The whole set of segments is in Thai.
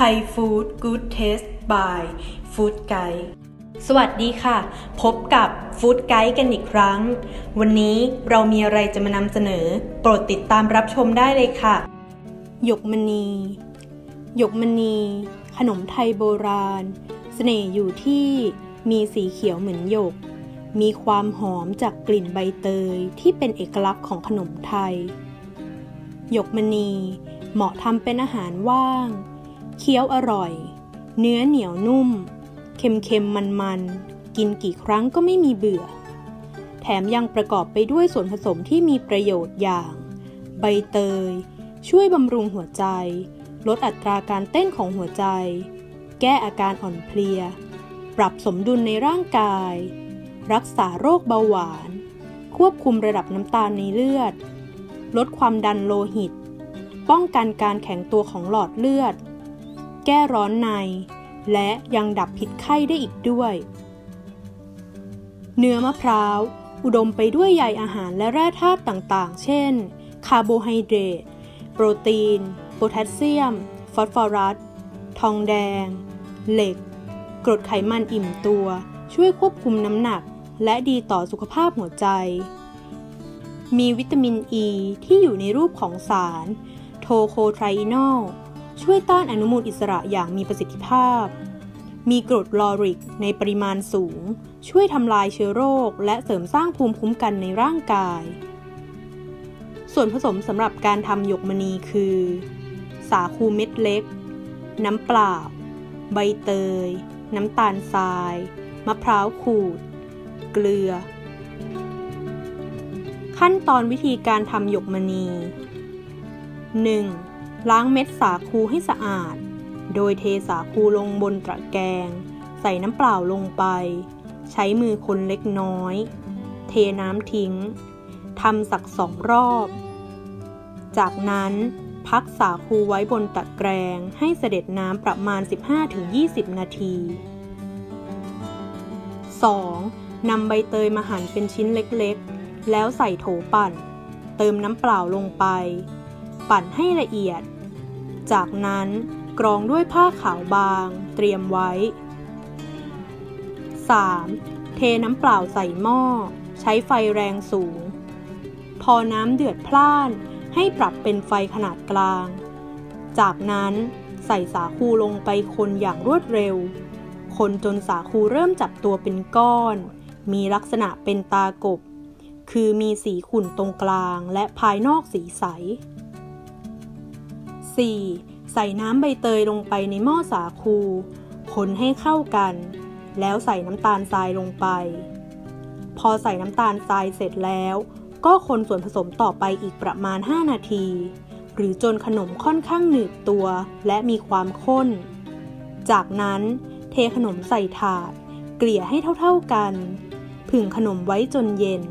ไทยฟู้ดกู๊ดเทสบายฟู้ดไกด์สวัสดีค่ะ พบกับฟู้ดไกด์กันอีกครั้ง วันนี้เรามีอะไรจะมานำเสนอ โปรดติดตามรับชมได้เลยค่ะหยกมณีหยกมณี ขนมไทยโบราณเสน่ห์อยู่ที่มีสีเขียวเหมือนหยก มีความหอมจากกลิ่นใบเตยที่เป็นเอกลักษณ์ของขนมไทยหยกมณี เหมาะทำเป็นอาหารว่าง เคี้ยวอร่อย เนื้อเหนียวนุ่ม เค็มๆ มันๆ กินกี่ครั้งก็ไม่มีเบื่อ แถมยังประกอบไปด้วยส่วนผสมที่มีประโยชน์อย่าง ใบเตย ช่วยบำรุงหัวใจ ลดอัตราการเต้นของหัวใจ แก้อาการอ่อนเพลีย ปรับสมดุลในร่างกาย รักษาโรคเบาหวาน ควบคุมระดับน้ำตาลในเลือด ลดความดันโลหิต ป้องกันการแข็งตัวของหลอดเลือด แก้ร้อนใน และยังดับพิษไข้ได้อีกด้วย เนื้อมะพร้าว อุดมไปด้วยใยอาหารและแร่ธาตุต่างๆ เช่น คาร์โบไฮเดรต โปรตีน โพแทสเซียม ฟอสฟอรัส ทองแดง เหล็ก กรดไขมันอิ่มตัว ช่วยควบคุมน้ำหนัก และดีต่อสุขภาพหัวใจ มีวิตามินอ e ีที่อยู่ในรูปของสาร โทโคไทรอินอล ช่วยต้านอนุมูลอิสระอย่างมีประสิทธิภาพ มีกรดลอริกในปริมาณสูง ช่วยทำลายเชื้อโรค และเสริมสร้างภูมิคุ้มกันในร่างกาย ส่วนผสมสำหรับการทำหยกมณีคือ สาคูเม็ดเล็ก น้ำเปล่า ใบเตย น้ำตาลทราย มะพร้าวขูด เกลือ ขั้นตอนวิธีการทำหยกมณี 1. ล้างเม็ดสาคูให้สะอาด โดยเทสาคูลงบนตะแกรงใส่น้ำเปล่าลงไป ใช้มือคนเล็กน้อย เทน้ำทิ้งทำสักสองรอบ จากนั้นพักสาคูไว้บนตะแกรงให้เสด็จน้ำประมาณ 15-20 นาที 2. นำใบเตยมาหั่นเป็นชิ้นเล็กๆ แล้วใส่โถปั่น เติมน้ำเปล่าลงไป ปั่นให้ละเอียด จากนั้นกรองด้วยผ้าขาวบางเตรียมไว้ 3. เทน้ำเปล่าใส่หม้อ ใช้ไฟแรงสูง พอน้ำเดือดพล่านให้ปรับเป็นไฟขนาดกลาง จากนั้นใส่สาคูลงไปคนอย่างรวดเร็ว คนจนสาคูเริ่มจับตัวเป็นก้อน มีลักษณะเป็นตากบ คือมีสีขุ่นตรงกลางและภายนอกสีใส 4. ใส่น้ำใบเตยลงไปในหม้อสาคู คนให้เข้ากัน แล้วใส่น้ำตาลทรายลงไป พอใส่น้ำตาลทรายเสร็จแล้ว ก็คนส่วนผสมต่อไปอีกประมาณ 5 นาที หรือจนขนมค่อนข้างหนืดตัวและมีความข้น จากนั้นเทขนมใส่ถาด เกลี่ยให้เท่าๆกัน ผึ่งขนมไว้จนเย็น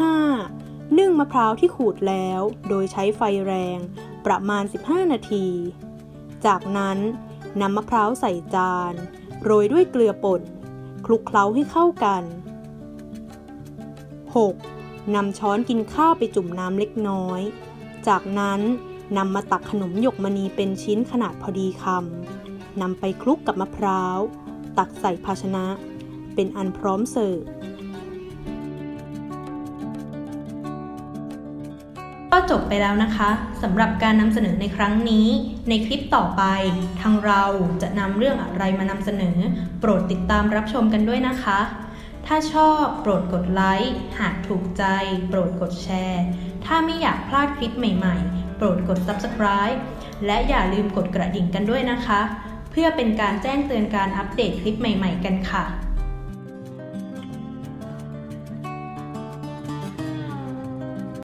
5. นึ่งมะพร้าวที่ขูดแล้ว โดยใช้ไฟแรง ประมาณ 15 นาที จากนั้นนำมะพร้าวใส่จาน โรยด้วยเกลือป่น คลุกเคล้าให้เข้ากัน 6. นำช้อนกินข้าวไปจุ่มน้ำเล็กน้อย จากนั้นนำมาตักขนมหยกมณีเป็นชิ้นขนาดพอดีคำนำไปคลุกกับมะพร้าว ตักใส่ภาชนะ เป็นอันพร้อมเสิร์ฟ ก็จบไปแล้วนะคะสำหรับการนำเสนอในครั้งนี้ ในคลิปต่อไป ทางเราจะนำเรื่องอะไรมานำเสนอ โปรดติดตามรับชมกันด้วยนะคะ ถ้าชอบโปรดกดไลค์หากถูกใจ โปรดกดแชร์ ถ้าไม่อยากพลาดคลิปใหม่ๆ โปรดกด subscribe และอย่าลืมกดกระดิ่งกันด้วยนะคะ เพื่อเป็นการแจ้งเตือนการอัปเดตคลิปใหม่ ๆ กันค่ะ